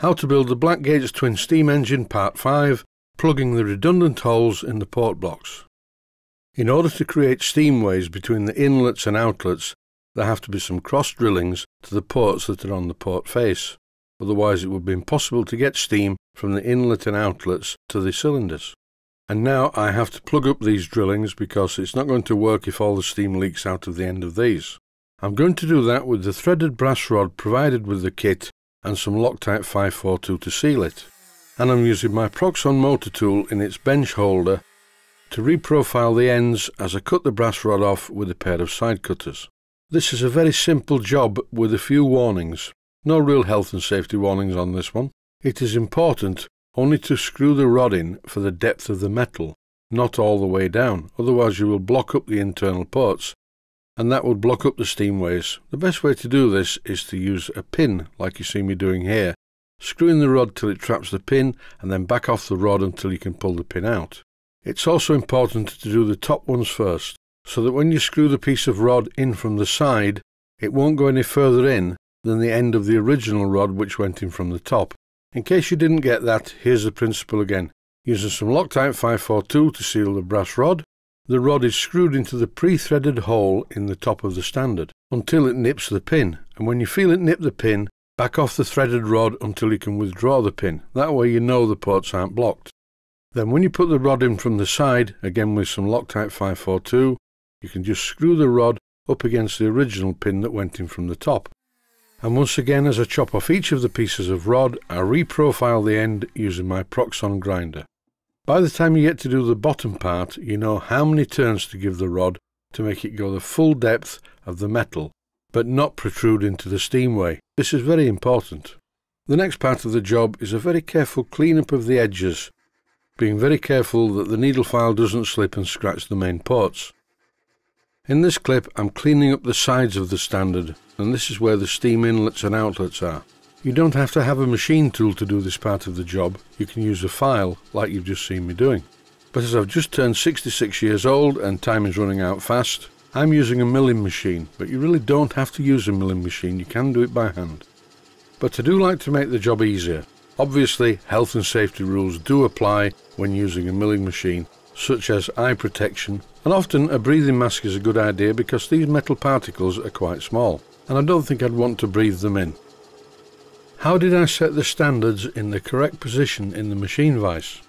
How to build the Blackgates twin steam engine part 5, plugging the redundant holes in the port blocks. In order to create steamways between the inlets and outlets, there have to be some cross drillings to the ports that are on the port face. Otherwise it would be impossible to get steam from the inlet and outlets to the cylinders. And now I have to plug up these drillings because it's not going to work if all the steam leaks out of the end of these. I'm going to do that with the threaded brass rod provided with the kit and some Loctite 542 to seal it. And I'm using my Proxxon motor tool in its bench holder to reprofile the ends as I cut the brass rod off with a pair of side cutters. This is a very simple job with a few warnings. No real health and safety warnings on this one. It is important only to screw the rod in for the depth of the metal, not all the way down, otherwise you will block up the internal ports and that would block up the steamways. The best way to do this is to use a pin like you see me doing here. Screw in the rod till it traps the pin and then back off the rod until you can pull the pin out. It's also important to do the top ones first, so that when you screw the piece of rod in from the side, it won't go any further in than the end of the original rod which went in from the top. In case you didn't get that, here's the principle again. Using some Loctite 542 to seal the brass rod, the rod is screwed into the pre-threaded hole in the top of the standard until it nips the pin, and when you feel it nip the pin, back off the threaded rod until you can withdraw the pin. That way you know the ports aren't blocked. Then when you put the rod in from the side, again with some Loctite 542, you can just screw the rod up against the original pin that went in from the top. And once again, as I chop off each of the pieces of rod, I reprofile the end using my Proxxon grinder. By the time you get to do the bottom part, you know how many turns to give the rod to make it go the full depth of the metal, but not protrude into the steamway. This is very important. The next part of the job is a very careful clean-up of the edges, being very careful that the needle file doesn't slip and scratch the main ports. In this clip I'm cleaning up the sides of the standard, and this is where the steam inlets and outlets are. You don't have to have a machine tool to do this part of the job, you can use a file like you've just seen me doing. But as I've just turned 66 years old and time is running out fast, I'm using a milling machine, but you really don't have to use a milling machine, you can do it by hand. But I do like to make the job easier. Obviously, health and safety rules do apply when using a milling machine, such as eye protection, and often a breathing mask is a good idea because these metal particles are quite small, and I don't think I'd want to breathe them in. How did I set the standards in the correct position in the machine vise?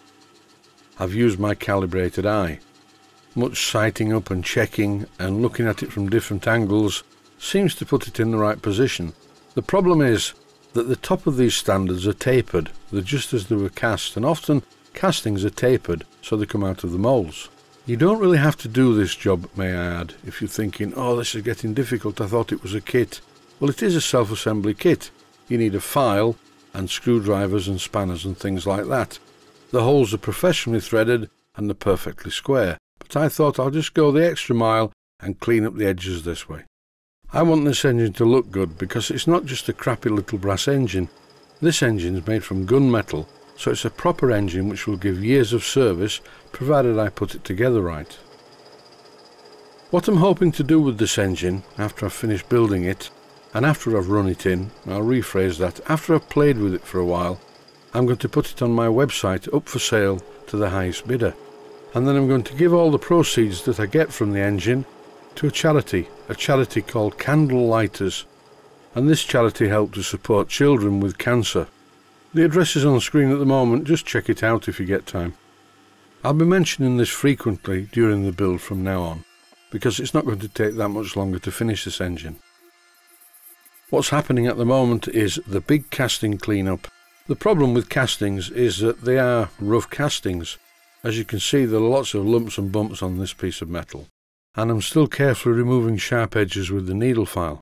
I've used my calibrated eye. Much sighting up and checking and looking at it from different angles seems to put it in the right position. The problem is that the top of these standards are tapered, they're just as they were cast, and often castings are tapered so they come out of the moulds. You don't really have to do this job, may I add, if you're thinking, oh, this is getting difficult, I thought it was a kit. Well, it is a self-assembly kit you need a file and screwdrivers and spanners and things like that. The holes are professionally threaded and they're perfectly square, but I thought I'll just go the extra mile and clean up the edges this way. I want this engine to look good because it's not just a crappy little brass engine. This engine is made from gunmetal, so it's a proper engine which will give years of service provided I put it together right. What I'm hoping to do with this engine, after I've finished building it, and after I've run it in, I'll rephrase that, after I've played with it for a while, I'm going to put it on my website up for sale to the highest bidder. And then I'm going to give all the proceeds that I get from the engine to a charity, a charity called Candlelighters. And this charity helps to support children with cancer. The address is on the screen at the moment, just check it out if you get time. I'll be mentioning this frequently during the build from now on, because it's not going to take that much longer to finish this engine. What's happening at the moment is the big casting cleanup. The problem with castings is that they are rough castings. As you can see there are lots of lumps and bumps on this piece of metal. And I'm still carefully removing sharp edges with the needle file.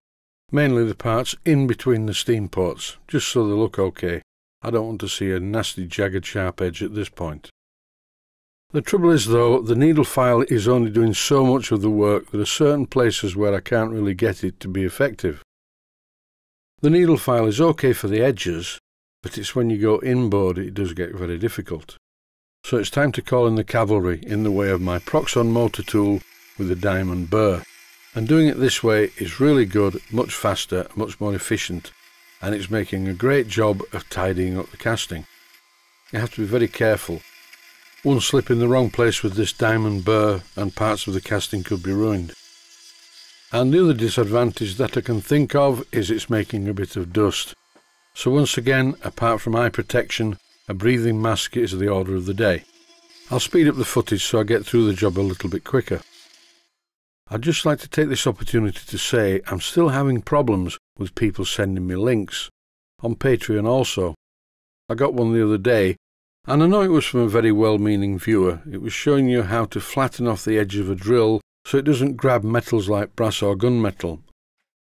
Mainly the parts in between the steam ports, just so they look okay. I don't want to see a nasty jagged sharp edge at this point. The trouble is though, the needle file is only doing so much of the work, there are certain places where I can't really get it to be effective. The needle file is okay for the edges, but it's when you go inboard it does get very difficult. So it's time to call in the cavalry in the way of my Proxxon motor tool with a diamond burr. And doing it this way is really good, much faster, much more efficient. and it's making a great job of tidying up the casting. You have to be very careful. One slip in the wrong place with this diamond burr and parts of the casting could be ruined. And the other disadvantage that I can think of is it's making a bit of dust. So once again, apart from eye protection, a breathing mask is the order of the day. I'll speed up the footage so I get through the job a little bit quicker. I'd just like to take this opportunity to say I'm still having problems with people sending me links. On Patreon also. I got one the other day, and I know it was from a very well-meaning viewer. It was showing you how to flatten off the edge of a drill so it doesn't grab metals like brass or gunmetal.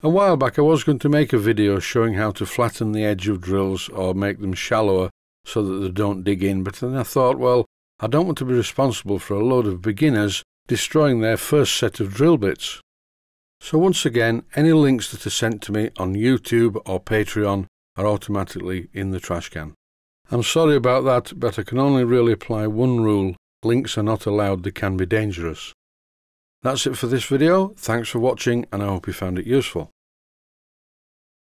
A while back I was going to make a video showing how to flatten the edge of drills or make them shallower so that they don't dig in, but then I thought, well, I don't want to be responsible for a load of beginners destroying their first set of drill bits. So once again, any links that are sent to me on YouTube or Patreon are automatically in the trash can. I'm sorry about that, but I can only really apply one rule. Links are not allowed, they can be dangerous. That's it for this video. Thanks for watching and I hope you found it useful.